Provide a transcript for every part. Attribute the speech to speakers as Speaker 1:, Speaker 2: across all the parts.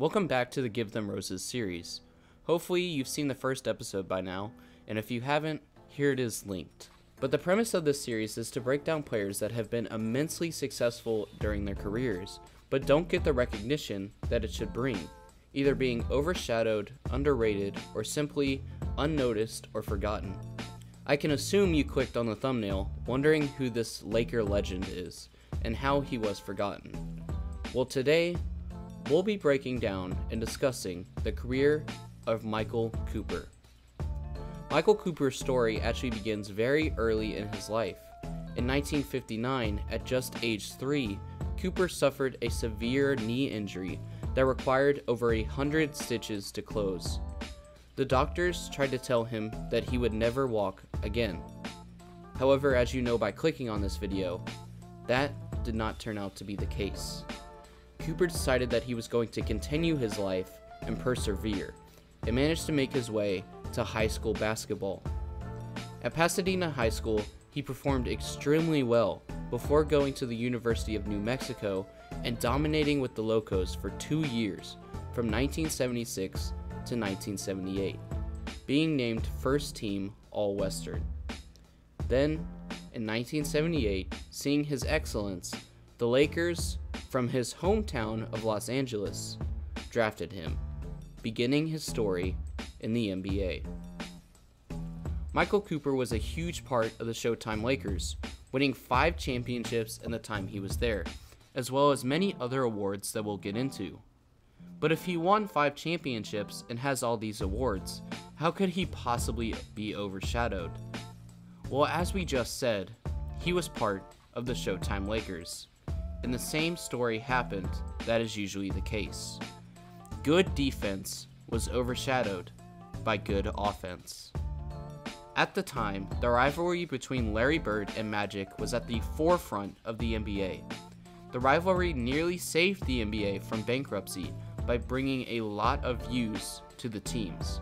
Speaker 1: Welcome back to the Give Them Roses series. Hopefully, you've seen the first episode by now, and if you haven't, here it is linked. But the premise of this series is to break down players that have been immensely successful during their careers, but don't get the recognition that it should bring, either being overshadowed, underrated, or simply unnoticed or forgotten. I can assume you clicked on the thumbnail wondering who this Laker legend is and how he was forgotten. Well, today we'll be breaking down and discussing the career of Michael Cooper. Michael Cooper's story actually begins very early in his life. In 1959, at just age 3, Cooper suffered a severe knee injury that required over a hundred stitches to close. The doctors tried to tell him that he would never walk again. However, as you know by clicking on this video, that did not turn out to be the case. Cooper decided that he was going to continue his life and persevere, and managed to make his way to high school basketball. At Pasadena High School, he performed extremely well before going to the University of New Mexico and dominating with the Lobos for two years, from 1976 to 1978, being named first team All Western. Then, in 1978, seeing his excellence, the Lakers, from his hometown of Los Angeles, drafted him, beginning his story in the NBA. Michael Cooper was a huge part of the Showtime Lakers, winning five championships in the time he was there, as well as many other awards that we'll get into. But if he won five championships and has all these awards, how could he possibly be overshadowed? Well, as we just said, he was part of the Showtime Lakers. And the same story happened that is usually the case. Good defense was overshadowed by good offense. At the time, the rivalry between Larry Bird and Magic was at the forefront of the NBA. The rivalry nearly saved the NBA from bankruptcy by bringing a lot of views to the teams.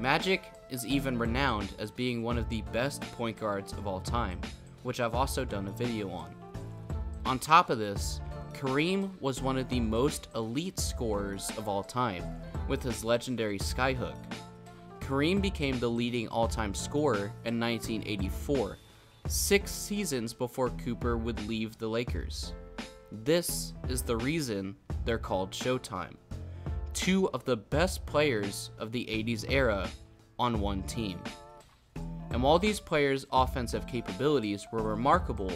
Speaker 1: Magic is even renowned as being one of the best point guards of all time, which I've also done a video on. On top of this, Kareem was one of the most elite scorers of all time, with his legendary skyhook. Kareem became the leading all time scorer in 1984, six seasons before Cooper would leave the Lakers. This is the reason they're called Showtime. Two of the best players of the 80s era on one team. And while these players' offensive capabilities were remarkable,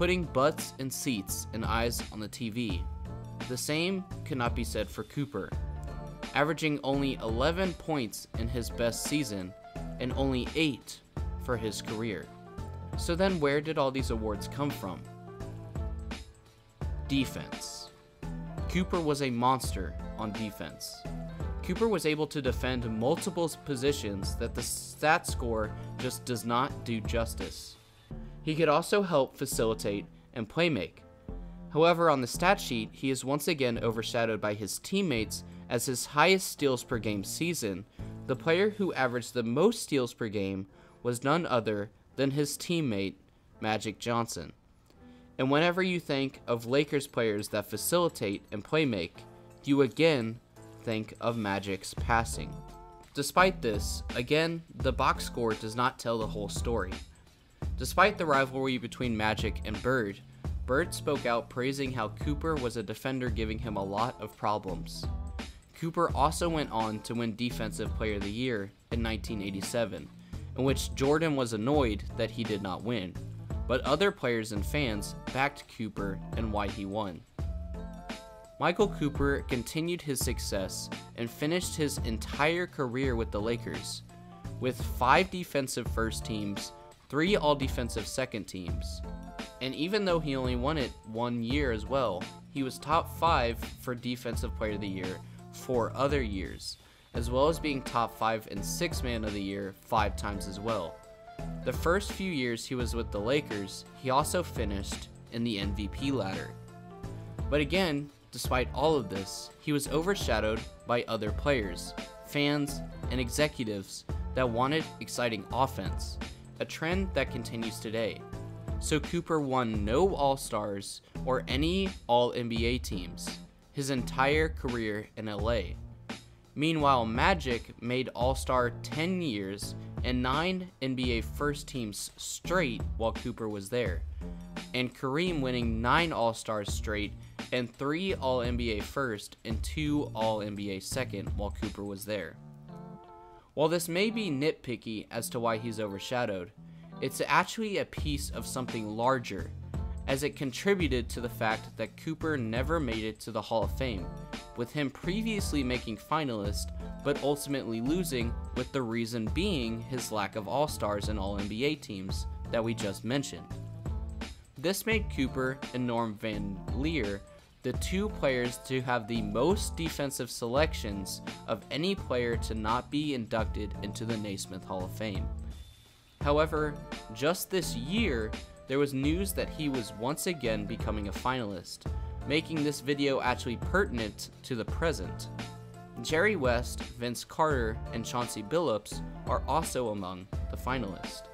Speaker 1: putting butts in seats and eyes on the TV, the same cannot be said for Cooper averaging only 11 points in his best season and only 8 for his career. So then, where did all these awards come from? Defense. Cooper was a monster on defense. Cooper was able to defend multiple positions that the stat score just does not do justice. He could also help facilitate and playmake. However, on the stat sheet, he is once again overshadowed by his teammates as his highest steals per game season, the player who averaged the most steals per game was none other than his teammate, Magic Johnson. And whenever you think of Lakers players that facilitate and play make, you again think of Magic's passing. Despite this, again, the box score does not tell the whole story. Despite the rivalry between Magic and Bird, Bird spoke out praising how Cooper was a defender giving him a lot of problems. Cooper also went on to win Defensive Player of the Year in 1987, in which Jordan was annoyed that he did not win, but other players and fans backed Cooper and why he won. Michael Cooper continued his success and finished his entire career with the Lakers, with five defensive first teams, three all defensive second teams. And even though he only won it one year as well, he was top five for Defensive Player of the Year four other years, as well as being top 5 and 6 man of the year five times as well. The first few years he was with the Lakers, he also finished in the MVP ladder. But again, despite all of this, he was overshadowed by other players, fans, and executives that wanted exciting offense, a trend that continues today. So Cooper won no All Stars or any All NBA teams, his entire career in LA. Meanwhile, Magic made All Star 10 years and 9 NBA first teams straight while Cooper was there, and Kareem winning 9 All Stars straight and 3 All NBA first and 2 All NBA second while Cooper was there. While this may be nitpicky as to why he's overshadowed, it's actually a piece of something larger, as it contributed to the fact that Cooper never made it to the Hall of Fame, with him previously making finalist but ultimately losing, with the reason being his lack of All Stars and All NBA teams that we just mentioned. This made Cooper and Norm Van Lier the two players to have the most defensive selections of any player to not be inducted into the Naismith Hall of Fame. However, just this year, there was news that he was once again becoming a finalist, making this video actually pertinent to the present. Jerry West, Vince Carter, and Chauncey Billups are also among the finalists.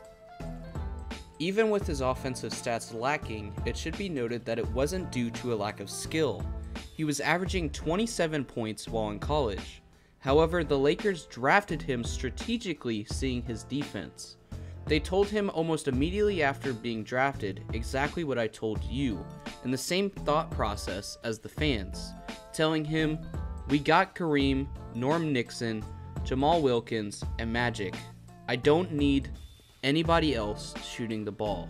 Speaker 1: Even with his offensive stats lacking, it should be noted that it wasn't due to a lack of skill. He was averaging 27 points while in college. However, the Lakers drafted him strategically seeing his defense. They told him almost immediately after being drafted exactly what I told you, in the same thought process as the fans, telling him, We got Kareem, Norm Nixon, Jamal Wilkins, and Magic. I don't need anybody else shooting the ball.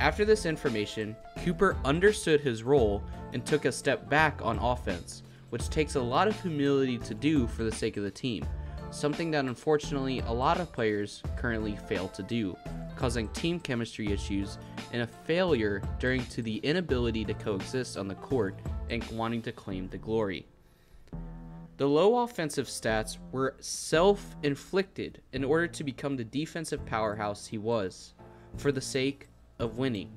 Speaker 1: After this information, Cooper understood his role and took a step back on offense, which takes a lot of humility to do for the sake of the team, something that unfortunately a lot of players currently fail to do, causing team chemistry issues and a failure during to the inability to coexist on the court and wanting to claim the glory. The low offensive stats were self inflicted in order to become the defensive powerhouse he was, for the sake of winning,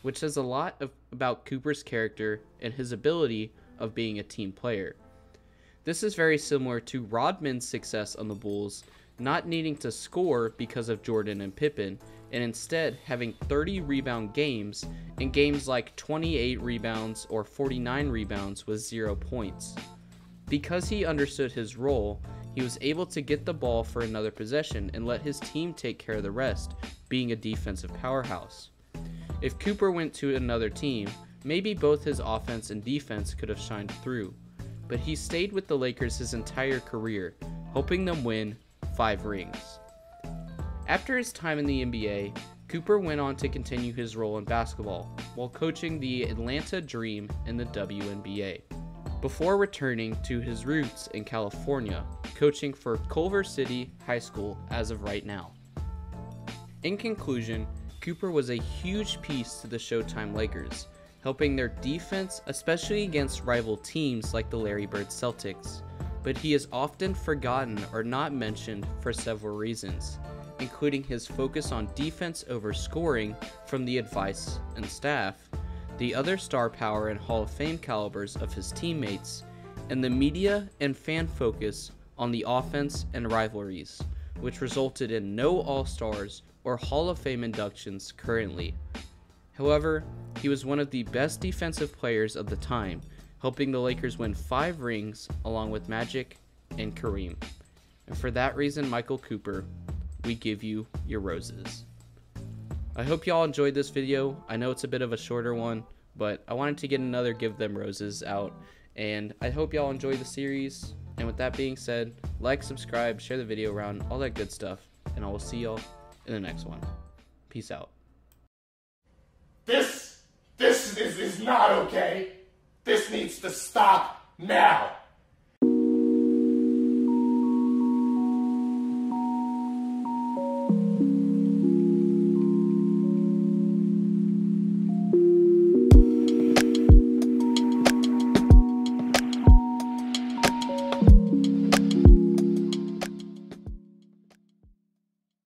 Speaker 1: which says a lot of, about Cooper's character and his ability of being a team player. This is very similar to Rodman's success on the Bulls, not needing to score because of Jordan and Pippen, and instead having 30 rebound games in games like 28 rebounds or 49 rebounds with zero points. Because he understood his role, he was able to get the ball for another possession and let his team take care of the rest, being a defensive powerhouse. If Cooper went to another team, maybe both his offense and defense could have shined through. But he stayed with the Lakers his entire career, helping them win five rings. After his time in the NBA, Cooper went on to continue his role in basketball while coaching the Atlanta Dream in the WNBA before returning to his roots in California, coaching for Culver City High School as of right now. In conclusion, Cooper was a huge piece to the Showtime Lakers, helping their defense, especially against rival teams like the Larry Bird Celtics. But he is often forgotten or not mentioned for several reasons, including his focus on defense over scoring from the advice and staff, the other star power and Hall of Fame calibers of his teammates, and the media and fan focus on the offense and rivalries, which resulted in no All Stars or Hall of Fame inductions currently. However, he was one of the best defensive players of the time, helping the Lakers win five rings along with Magic and Kareem. And for that reason, Michael Cooper, we give you your roses. I hope y'all enjoyed this video. I know it's a bit of a shorter one, but I wanted to get another Give Them Roses out. And I hope y'all enjoy the series. And with that being said, like, subscribe, share the video around, all that good stuff. And I will see y'all in the next one. Peace out.
Speaker 2: This, this is, is not okay. This needs to stop now.